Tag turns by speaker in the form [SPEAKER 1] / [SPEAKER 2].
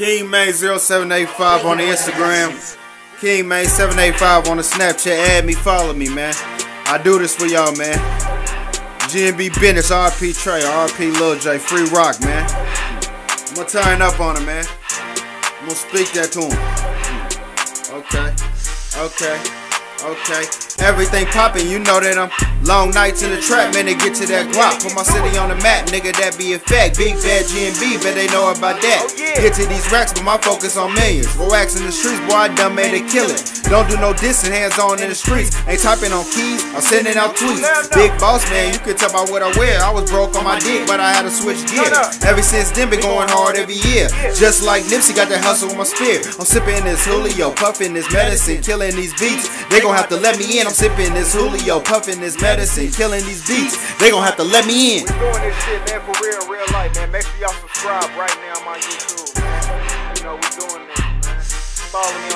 [SPEAKER 1] King Mane 0785 on the Instagram. King Mane 785 on the Snapchat. Add me, follow me, man. I do this for y'all, man. GNB Business, RP Trey, RP Lil J, Free Rock, man. I'm gonna turn up on him, man. I'm gonna speak that to him. Okay, okay. Okay. Everything poppin', you know that I'm long nights in the trap, man, to get to that guap. Put my city on the map, nigga, that be a fact. Big bad GNB, bet they know about that. Get to these racks, but my focus on millions. Go axe in the streets, boy, I done made it kill it. Don't do no dissing, hands on in the streets. Ain't typing on keys, I'm sending out tweets. Big boss, man, you can tell by what I wear. I was broke on my dick, but I had to switch gear. Ever since then, been going hard every year. Just like Nipsey got that hustle with my spear. I'm sipping this Julio, puffing this medicine, killing these beats. They gon' gon' have to let me in. I'm sipping this Julio, puffing this medicine, killing these beats. They gon' have to let me in.
[SPEAKER 2] We doing this shit, man, for real, real life, man. Make sure y'all subscribe right now on my YouTube, man. You know, we doing this, man. Follow me